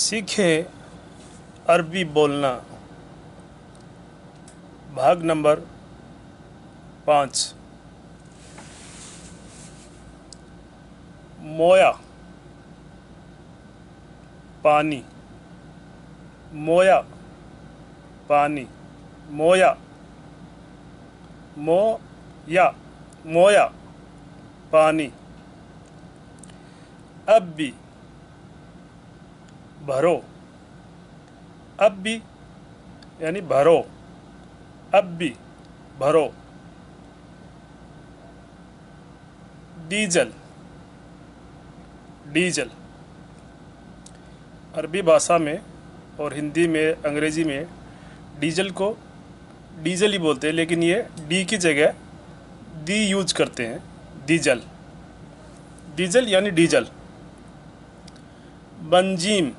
सीखें अरबी बोलना। भाग नंबर पाँच। मोया। पानी। मोया। पानी। मोया। मो या मोया। पानी। अब भी। भरो। अब भी, यानी भरो। अब भी भरो। डीजल। डीजल। अरबी भाषा में और हिंदी में, अंग्रेज़ी में डीजल को डीजल ही बोलते हैं, लेकिन ये डी की जगह दी यूज़ करते हैं, डीजल। डीजल यानी डीजल। बंजीम।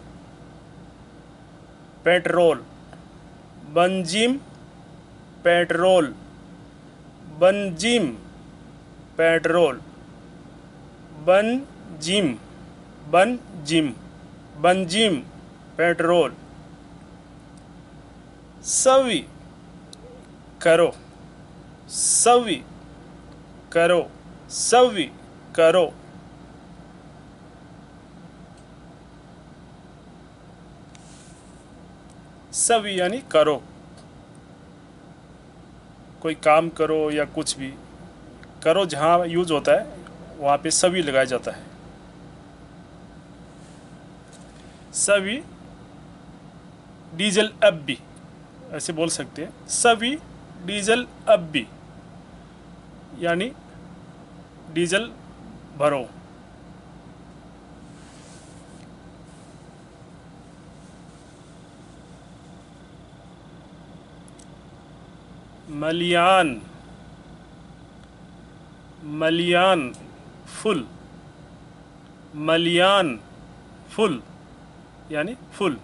पेट्रोल। बंजीम पेट्रोल। बंजीम पेट्रोल। बंजीम बंजीम बंजीम पेट्रोल। सवी करो सवी करो सवी करो। सवी यानी करो। कोई काम करो या कुछ भी, करो जहाँ यूज़ होता है, वहाँ पे सभी लगाया जाता है। सभी, डीजल अब भी, ऐसे बोल सकते हैं, सभी डीजल अब भी, यानी डीजल भरो। मलियान मलियान फुल मलियान फुल, यानी फुल।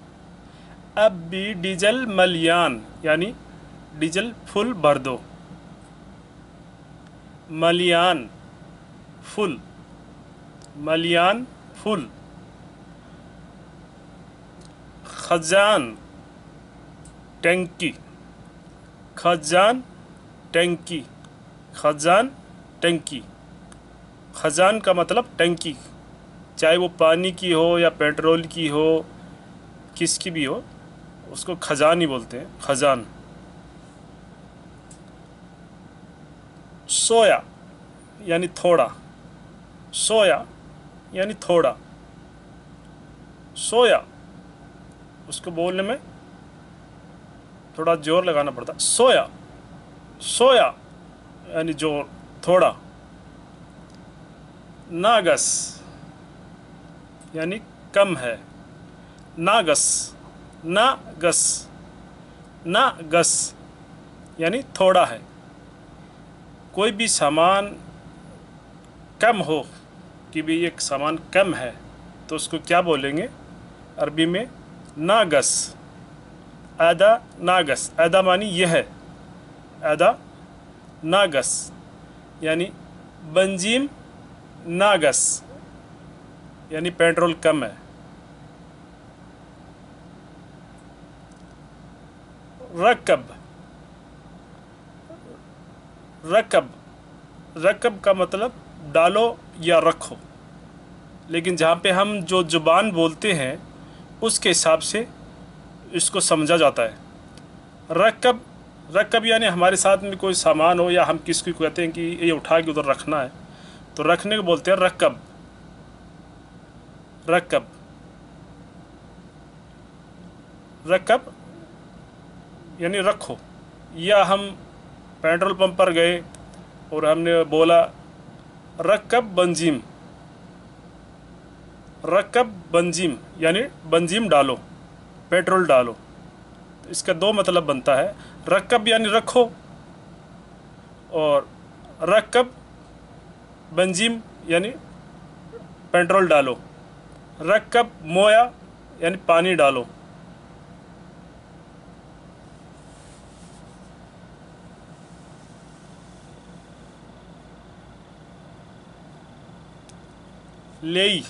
अब भी डीजल मलियान, यानी डीजल फुल भर दो। मलियान फुल मलियान फुल। खजान, टंकी। खजान टंकी। खजान टंकी। खजान का मतलब टंकी। चाहे वो पानी की हो या पेट्रोल की हो, किसकी भी हो, उसको खजान ही बोलते हैं, खजान। सोया, यानी थोड़ा। सोया, यानी थोड़ा। सोया, उसको बोलने में थोड़ा ज़ोर लगाना पड़ता। सोया सोया, यानी ज़ोर, थोड़ा। नागस, यानी कम है। नागस नागस नागस, यानी थोड़ा है। कोई भी सामान कम हो कि भी एक सामान कम है तो उसको क्या बोलेंगे? अरबी में नागस। अदा नागस अदा मानी यह है अदा नागस यानी बंजीम नागस यानी पेट्रोल कम है रकब रकब रकब का मतलब डालो या रखो लेकिन जहाँ पे हम जो ज़ुबान बोलते हैं उसके हिसाब से इसको समझा जाता है। रकब रकब यानी हमारे साथ में कोई सामान हो या हम किसको कहते हैं कि ये उठा के उधर रखना है तो रखने को बोलते हैं रकब। रकब। रकब यानी रखो। या हम पेट्रोल पंप पर गए और हमने बोला, रकब बंजीम। रकब बंजीम यानी बंजीम डालो। पेट्रोल डालो। तो इसका दो मतलब बनता है रकब यानी रखो और रकब बंजीम यानी पेट्रोल डालो। रकब मोया यानी पानी डालो। लेई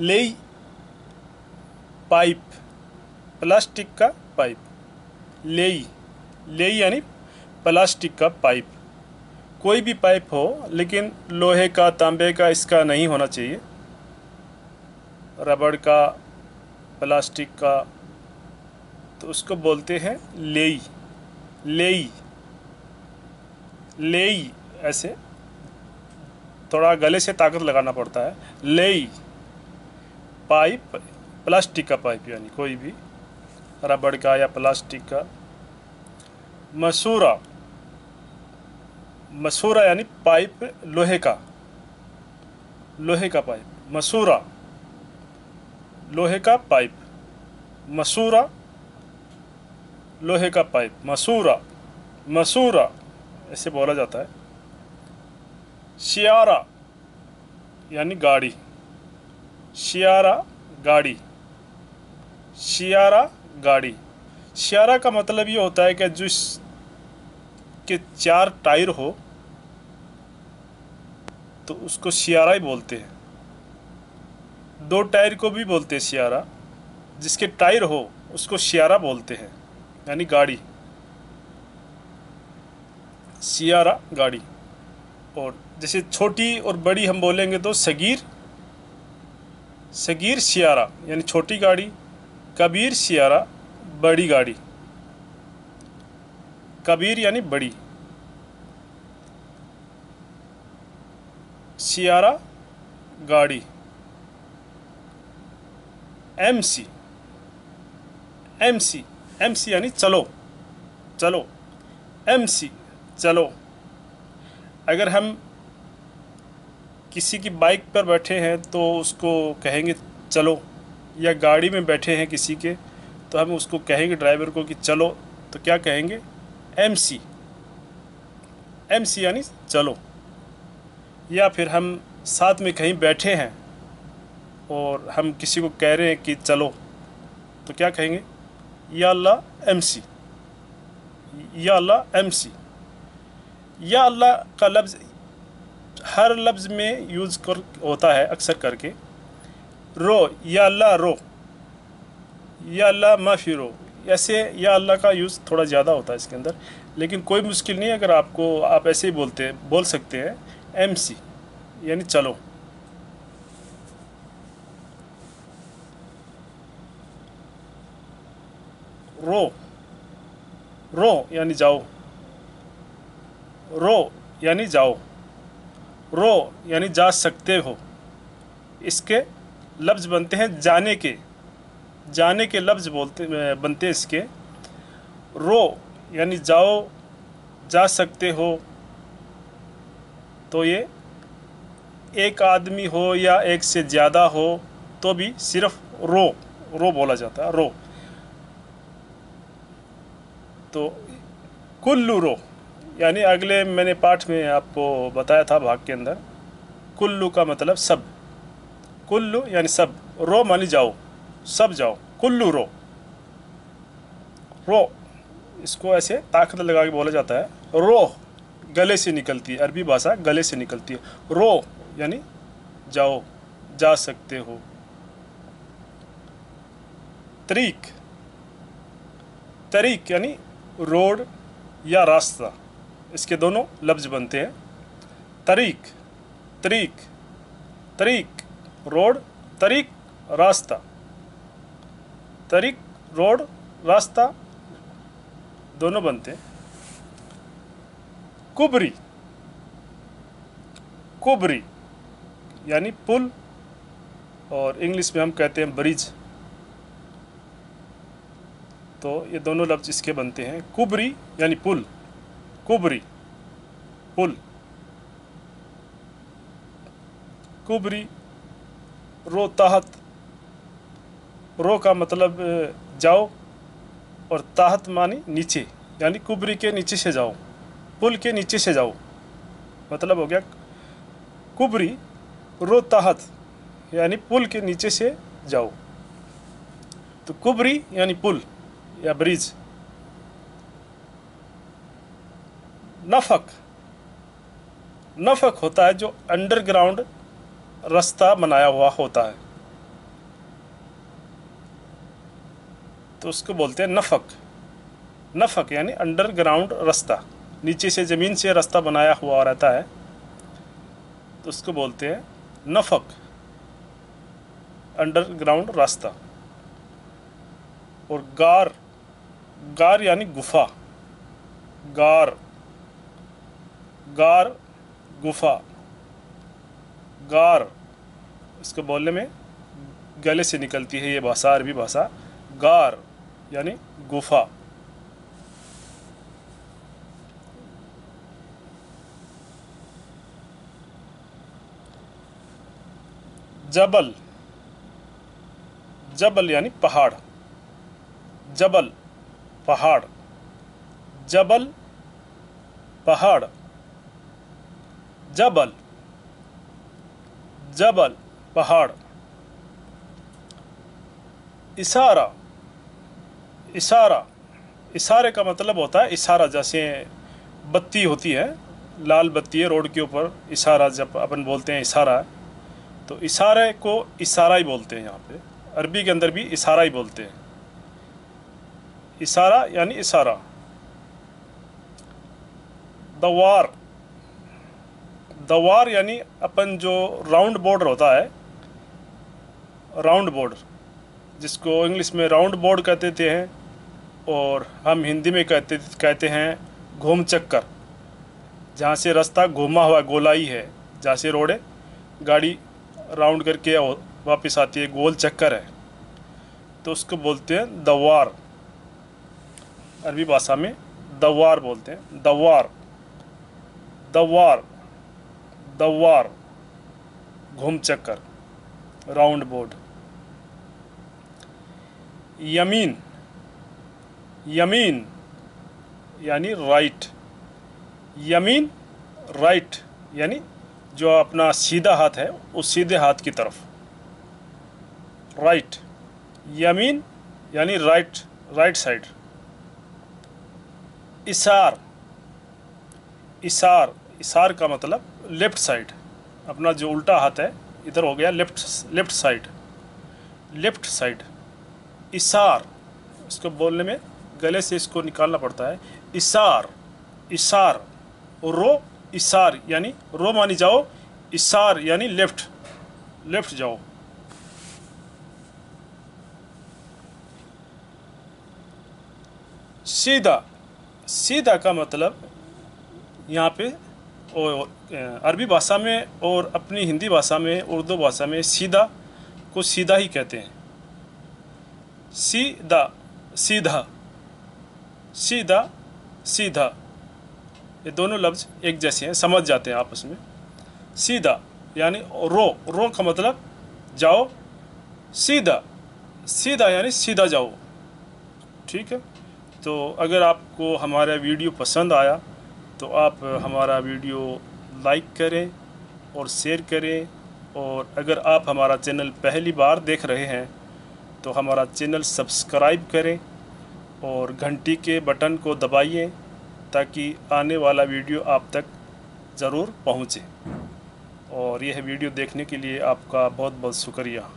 लेई पाइप। प्लास्टिक का पाइप। लेई। लेई यानी प्लास्टिक का पाइप। कोई भी पाइप हो, लेकिन लोहे का, तांबे का, इसका नहीं होना चाहिए। रबड़ का, प्लास्टिक का तो उसको बोलते हैं लेई। लेई। लेई, ऐसे थोड़ा गले से ताकत लगाना पड़ता है। लेई। पाइप, प्लास्टिक का पाइप यानी कोई भी रबड़ का या प्लास्टिक का। मसूरा। मसूरा यानी पाइप, लोहे का। लोहे का पाइप। मसूरा। लोहे का पाइप। मसूरा। लोहे का पाइप। मसूरा। मसूरा। ऐसे बोला जाता है। शियारा यानी गाड़ी। शियारा गाड़ी। शियारा गाड़ी। शियारा का मतलब ये होता है कि जिस के चार टायर हो तो उसको शियारा ही बोलते हैं। दो टायर को भी बोलते हैं शियारा जिसके टायर हो, उसको शियारा बोलते हैं, यानी गाड़ी। सियारा, गाड़ी। और जैसे छोटी और बड़ी हम बोलेंगे तो सगीर सगीर सियारा, यानी छोटी गाड़ी। कबीर सियारा, बड़ी गाड़ी। कबीर यानी बड़ी। सियारा, गाड़ी। एम सी एम सी एम सी यानी चलो। चलो। एम सी चलो। अगर हम किसी की बाइक पर बैठे हैं तो उसको कहेंगे चलो। या गाड़ी में बैठे हैं किसी के तो हम उसको कहेंगे ड्राइवर को कि चलो तो क्या कहेंगे? एम सी एम सी यानी चलो। या फिर हम साथ में कहीं बैठे हैं और हम किसी को कह रहे हैं कि चलो तो क्या कहेंगे? या अल्लाह एम सी या अल्लाह एम सी या अल्लाह का लफ्ज़ हर लफ्ज़ में यूज़ कर होता है अक्सर करके। रो, या अल्लाह रो, या अल्लाह माफ़ी रो। ऐसे या अल्लाह का यूज़ थोड़ा ज़्यादा होता है इसके अंदर। लेकिन कोई मुश्किल नहीं है, अगर आपको, आप ऐसे ही बोलते बोल सकते हैं एम सी यानी चलो। रो रो, यानी जाओ। रो, यानी जाओ। रो, यानी जा सकते हो। इसके लफ्ज़ बनते हैं जाने के। जाने के लफ्ज़ बोलते बनते हैं इसके। रो, यानी जाओ, जा सकते हो। तो ये, एक आदमी हो या एक से ज़्यादा हो तो भी सिर्फ़ रो रो बोला जाता है, रो। तो कुल्लू रो, यानी अगले मैंने पाठ में आपको बताया था भाग के अंदर, कुल्लू का मतलब सब। कुल्लू, यानी सब, रो मानी जाओ, सब जाओ, कुल्लू रो। रो, इसको ऐसे ताकत लगा के बोला जाता है, रो गले से निकलती है, अरबी भाषा गले से निकलती है। रो, यानी जाओ, जा सकते हो। तरीक तरीक, यानी रोड या रास्ता, इसके दोनों लफ्ज़ बनते हैं। तरीक तरीक तरीक रोड, तरीक, रास्ता। तरीक, रोड, रास्ता, दोनों बनते हैं। कुबरी। कुबरी, यानी पुल, और इंग्लिश में हम कहते हैं ब्रिज। तो ये दोनों लफ्ज़ इसके बनते हैं। कुबरी, यानी पुल। कुबरी पुल। कुबरी रो ताहत, रो का मतलब जाओ और ताहत मानी नीचे, यानी कुबरी के नीचे से जाओ, पुल के नीचे से जाओ। मतलब हो गया कुबरी, रो ताहत, यानी पुल के नीचे से जाओ। तो कुबरी यानी पुल या ब्रिज। नफक नफक होता है जो अंडरग्राउंड रास्ता बनाया हुआ होता है। तो उसको बोलते हैं नफक। नफक यानी अंडरग्राउंड रास्ता। नीचे से ज़मीन से रास्ता बनाया हुआ रहता है। तो उसको बोलते हैं नफक। अंडरग्राउंड रास्ता। और गार। गार यानी गुफा। गार। गार, गुफा। गार, इसको बोलने में गले से निकलती है ये भाषा, अरबी भाषा। गार, यानी गुफा। जबल जबल यानी पहाड़। जबल पहाड़। जबल पहाड़। जबल जबल, पहाड़। इशारा। इशारा। इशारे का मतलब होता है इशारा, जैसे बत्ती होती है, लाल बत्ती है, रोड के ऊपर इशारा, जब अपन बोलते हैं इशारा तो इशारे को इशारा ही बोलते हैं यहाँ पे। अरबी के अंदर भी इशारा ही बोलते हैं। इशारा यानी इशारा। दवार। दवार यानी अपन जो राउंड बोर्ड होता है राउंड बोर्ड जिसको इंग्लिश में राउंड बोर्ड कहते थे हैं, और हम हिंदी में कहते कहते हैं घूम चक्कर, जहाँ से रास्ता घूमा हुआ गोलाई है, जहाँ से रोडे, गाड़ी राउंड करके वापस आती है, गोल चक्कर है। तो उसको बोलते हैं दवार अरबी भाषा में दवार बोलते हैं दवार दवार दवार, घूम चक्कर राउंड बोर्ड यमीन यमीन, यानी राइट यमीन राइट यानी जो अपना सीधा हाथ है, उस सीधे हाथ की तरफ़। राइट यमीन, यानी राइट राइट साइड इशार इशार इशार का मतलब लेफ़्ट साइड, अपना जो उल्टा हाथ है, इधर हो गया left left side. Left side, इशार, इसको बोलने में गले से इसको निकालना पड़ता है। इशार इशार, रो, इशार, यानी रो मानी जाओ, इशार, यानी लेफ़्ट लेफ़्ट जाओ। सीधा सीधा का मतलब यहाँ पे अरबी भाषा में और अपनी हिंदी भाषा में, उर्दू भाषा में सीधा को सीधा ही कहते हैं। सीधा सीधा सीधा सीधा। ये दोनों लफ्ज़ एक जैसे हैं, समझ जाते हैं आपस में। सीधा, यानी रो रो का मतलब जाओ, सीधा सीधा यानी सीधा जाओ। ठीक है? तो अगर आपको हमारा वीडियो पसंद आया तो आप हमारा वीडियो लाइक करें और शेयर करें और अगर आप हमारा चैनल पहली बार देख रहे हैं तो हमारा चैनल सब्सक्राइब करें और घंटी के बटन को दबाइए ताकि आने वाला वीडियो आप तक ज़रूर पहुँचे। और यह वीडियो देखने के लिए आपका बहुत बहुत शुक्रिया।